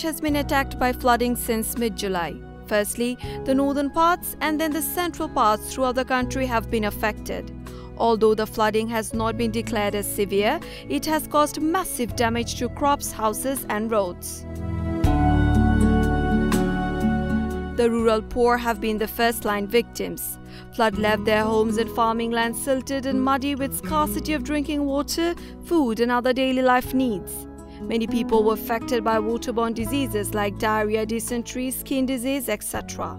Bangladesh has been attacked by flooding since mid July. Firstly, the northern parts and then the central parts throughout the country have been affected. Although the flooding has not been declared as severe, it has caused massive damage to crops, houses, and roads. The rural poor have been the first line victims. Flood left their homes and farming land silted and muddy with scarcity of drinking water, food, and other daily life needs. Many people were affected by waterborne diseases like diarrhea, dysentery, skin disease, etc.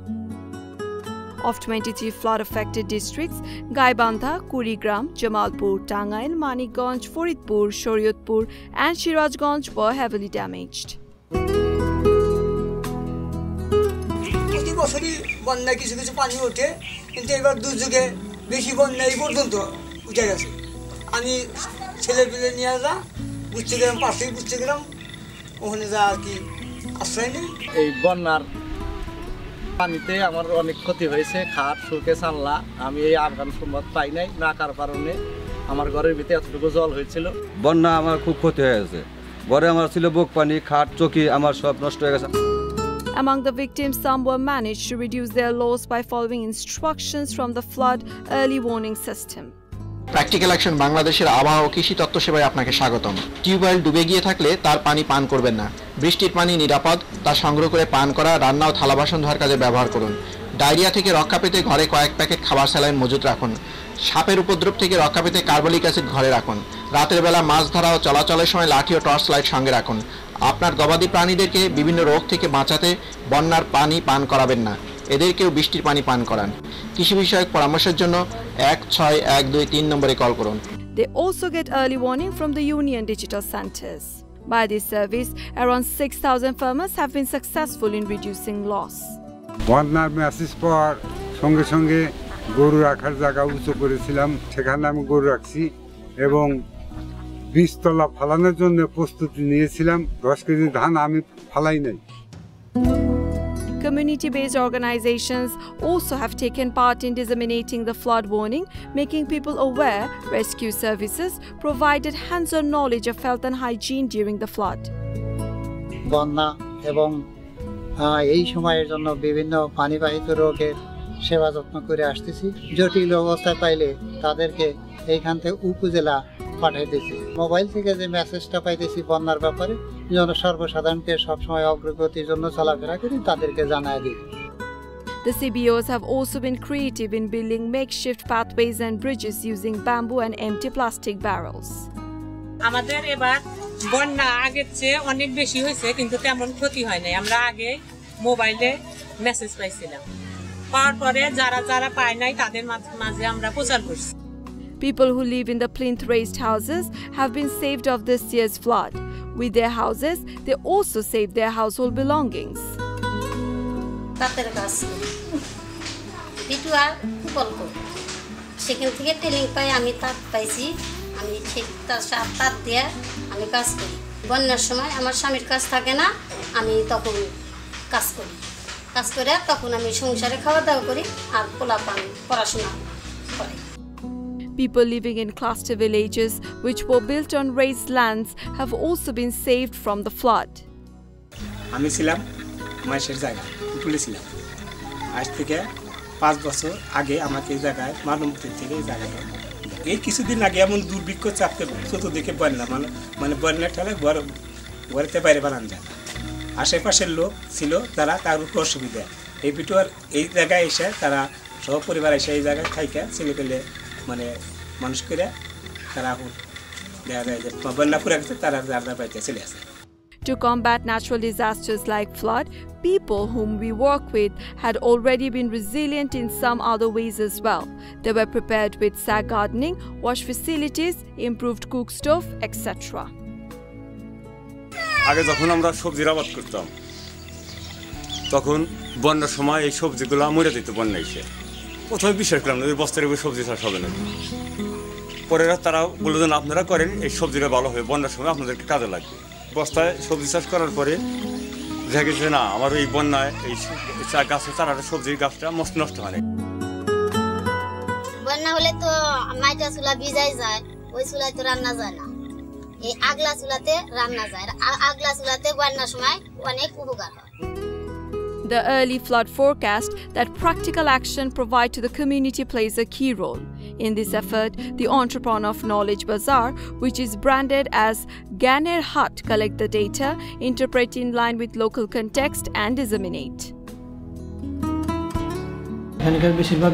Of 23 flood-affected districts, Gaibandha, Kurigram, Jamalpur, Tangail, Manikganj, Faridpur, Shariatpur and Shirajganj were heavily damaged. প্রতি বুঝতে গেলাম পাশেই বুঝতে গেলাম ওখানে যা আর কি আশ্রয় নেই। এই বন্যার পানিতে আমার অনেক ক্ষতি হয়েছে খাট শুকে চাল্লা আমি এই আফগান সম্বাদ পাই নাই না কার কারণে। আমার ঘরের ভিতরে এতটুকু জল হয়েছিল। বন্যা আমার খুব ক্ষতি হয়ে গেছে। ঘরে আমার ছিল বুক পানি খাট চকি আমার সব নষ্ট হয়ে গেছে। Among the victims, some were managed to reduce their loss by following instructions from the flood early warning system. Practical Action বাংলাদেশের আবহাওয়া ও কৃষি তত্ত্ব সেবায় আপনাকে স্বাগতম টিউবওয়েল ডুবে গিয়ে থাকলে তার পানি পান করবেন না বৃষ্টির পানি নিরাপদ তা সংগ্রহ করে পান করা রান্না ও থালা বাসন ধোয়ার কাজে ব্যবহার করুন ডায়রিয়া থেকে রক্ষা পেতে ঘরে কয়েক প্যাকেট খাবার স্যালাইন মজুত রাখুন সাপের উপদ্রব থেকে রক্ষা পেতে কার্বলিক অ্যাসিড ঘরে রাখুন রাতের বেলা মাছ ধরা ও চলাচলের সময় লাঠি ও টর্চ লাইট সঙ্গে রাখুন আপনার গবাদি প্রাণীদেরকে বিভিন্ন রোগ থেকে বাঁচাতে বন্যার পানি পান করাবেন না এদেরকেও বৃষ্টির পানি পান করান। কৃষি বিষয়ক পরামর্শের জন্য এক ছয় এক দুই তিন নম্বরে কল করুন। They also get early warning from the Union Digital Centers. By this service, around 6,000 farmers have been successful in reducing loss. বন্যার মেসেজ পাওয়ার সঙ্গে সঙ্গে গরু রাখার জায়গা উঁচু করেছিলাম সেখানে আমি গরু রাখছি এবং বীজতলা ফালানোর জন্য প্রস্তুতি নিয়েছিলাম দশ কেজি ধান আমি ফালাই নাই Community based organizations also have taken part in disseminating the flood warning, making people aware. Rescue services provided hands on knowledge of health and hygiene during the flood. সেবা যত্ন করে আসতেছি জটিল অবস্থায় পাইলে তাদেরকে এইখান থেকে উপজেলা পাঠাইতেছি মোবাইল থেকে যে মেসেজটা পাইতেছি বন্যার ব্যাপারে যেন সর্বসাধারণকে সবসময় অগ্রগতির জন্য চলাফেরা করি তাদেরকে জানায় দিই। The CBOs have also been creative in building makeshift pathways and bridges using bamboo and empty plastic barrels. আমাদের এবার বন্যা আগের চেয়ে অনেক বেশি হয়েছে কিন্তু তেমন ক্ষতি হয় নাই। আমরা আগে মোবাইলে মেসেজ পাইছিলাম। পাওয়ার পরে যারা যারা পায় নাই তাদের মাঝ- মাঝে আমরা প্রচার করছি। People who live in the plinth raised houses have been saved of this year's flood. With their houses, they also saved their household belongings. তাঁতের কাজ পিটুয়া গল্প সেখান থেকে ট্রেনিং পাই আমি তাঁত পাইছি আমি ঠিক তার সাত তাঁত দিয়ে আমি কাজ করি বন্যার সময় আমার স্বামীর কাজ থাকে না আমি তখন কাজ করি কাজ করে তখন আমি সংসারে খাওয়া দাওয়া করি আর পোলা পান পড়াশোনা করে People living in cluster villages, which were built on raised lands, have also been saved from the flood. আমি ছিলাম মাসের জায়গা উপলে ছিলাম। আজ থেকে পাঁচ বছর আগে আমাকে এই জায়গায় মানবতীর থেকে এই জায়গাটা এই কিছুদিন আগে এমন দুর্ভিক্ষ চাপতে চতুর্দিকে বন্যা মানে মানে বন্যার ঠেলে ঘর ঘরেতে বাইরে বানান যায়। আশেপাশের লোক ছিল তারা তার উপর অসুবিধা। এই বিটুয়ার এই জায়গায় এসে তারা সহপরিবার এসে এই জায়গায় থাইকা ছেলে পেলে মানে মানুষ করে তারা এখন দেখা যায় যে বন্যা পুরা গেছে তারা যার যার বাড়িতে চলে আসে To combat natural disasters like flood, people whom we work with had already been resilient in some other ways as well. They were prepared with sack gardening, wash facilities, improved cook stove, etc. আগে যখন আমরা সবজির আবাদ করতাম তখন বন্যার সময় এই সবজিগুলো মরে যেত বন্যা এসে প্রথমে বিশ্বাস করলাম না যে বস্তার উপর সবজি চাষ হবে না। পরে তারা বলল যে আপনারা করেন, এই সবজিটা ভালো হবে, বন্যার সময় আপনাদেরকে কাজে লাগবে। বস্তায় সবজি চাষ করার পরে দেখা গেছে না আমার এই বন্যায় এই গাছের চারাটা, সবজির গাছটা মস্ত নষ্ট হয় বন্যা হলে তো মাইটা চুলা ভিজাই যায়, ওই চুলায় তো রান্না যায় না। এই আগলা চুলাতে রান্না যায় আগলা চুলাতে বন্যার সময় অনেক উপকার হয়। The early flood forecast that practical action provide to the community plays a key role. In this effort, the entrepreneur of Knowledge Bazaar, which is branded as Ganer Hut, collect the data, interpret in line with local context, and disseminate. এখানকার বেশিরভাগ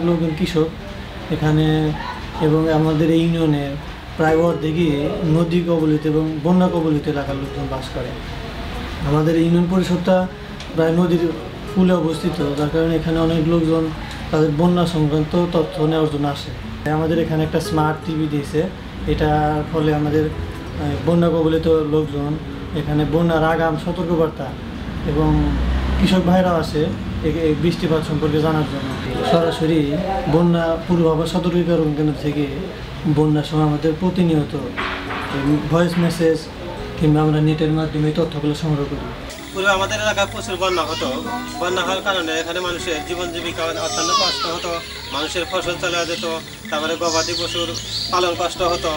এবং আমাদের এই ইউনিয়নের প্রায় অর্ধেকই নদী কবলিত এবং বন্যা কবলিত এলাকার লোকজন বাস করে আমাদের ইউনিয়ন পরিষদটা প্রায় নদীর ফুলে অবস্থিত, যার কারণে এখানে অনেক লোকজন তাদের বন্যা সংক্রান্ত তথ্য নেওয়ার জন্য আসে। আমাদের এখানে একটা স্মার্ট টিভি দিয়েছে এটার ফলে আমাদের বন্যা কবলিত লোকজন, এখানে বন্যার আগাম, সতর্কবার্তা এবং কৃষক ভাইরাও আসে বৃষ্টিপাত সম্পর্কে জানার জন্য। সরাসরি বন্যা পূর্বাভাস সতর্কীকরণ কেন্দ্র থেকে বন্যার সময় আমাদের প্রতিনিয়ত ভয়েস মেসেজ কিংবা আমরা নেটের মাধ্যমে তথ্যগুলো সংগ্রহ করি। পূর্বে আমাদের এলাকায় প্রচুর বন্যা হতো। বন্যা হওয়ার কারণে এখানে মানুষের জীবন জীবিকা অত্যন্ত কষ্ট হতো। মানুষের ফসল চলে যেত, তারপরে গবাদি পশুর পালন কষ্ট হতো।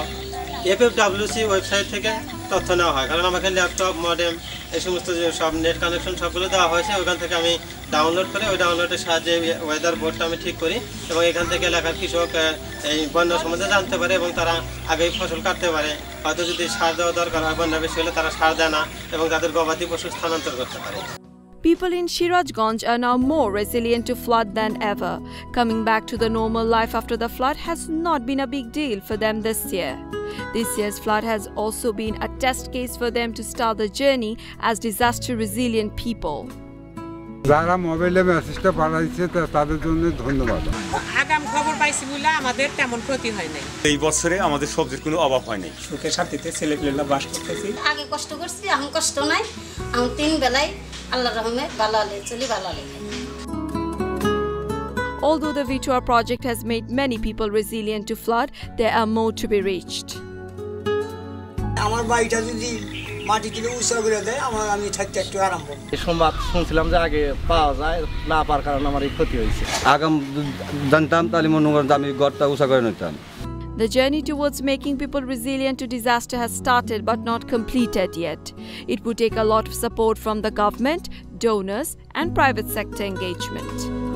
এফএফডাব্লিউসি ওয়েবসাইট থেকে তথ্য নেওয়া হয়, কারণ আমাকে ল্যাপটপ মডেম এই সমস্ত যে সব নেট কানেকশন সবগুলো দেওয়া হয়েছে, ওখান থেকে আমি ডাউনলোড করে ওই ডাউনলোডের সাহায্যে ওয়েদার বোর্ডটা আমি ঠিক করি এবং এখান থেকে এলাকার কৃষক এই বন্য সম্বন্ধে জানতে পারে এবং তারা আগেই ফসল কাটতে পারে। হয়তো যদি সার দেওয়া দরকার হয়, বন্যা বেশি হলে তারা সার দেয় না এবং তাদের গবাদি পশু স্থানান্তর করতে পারে। People in Shirajganj are now more resilient to flood than ever. Coming back to the normal life after the flood has not been a big deal for them this year. This year's flood has also been a test case for them to start the journey as disaster resilient people. যারা মোবাইলে মেসেজটা পাঠাইছে তাদের জন্য ধন্যবাদ আগাম খবর পাইছি বলে আমাদের তেমন ক্ষতি হয় নাই এই বছরে আমাদের সবজির কোনো অভাব হয় নাই সুখে শান্তিতে ছেলেপেলেরা বাস করতেছি আগে কষ্ট করছি এখন কষ্ট নাই এখন তিন বেলায় আল্লাহ রহমে ভালো আলে চলি ভালো আলে। Although the Vitua project has made many people resilient to flood, there are more to be reached. আমার বাড়িটা যদি মাটি থেকে উৎসব করে দেয় আমার আমি থাকতে একটু আরাম পাবো। এই সংবাদ শুনছিলাম যে আগে পাওয়া যায় না পাওয়ার কারণে আমার এই ক্ষতি হয়েছে। আগাম জানতাম তাহলে মনে করেন আমি ঘরটা উষা করে নিতাম। The journey towards making people resilient to disaster has started but not completed yet. It would take a lot of support from the government, donors, and private sector engagement.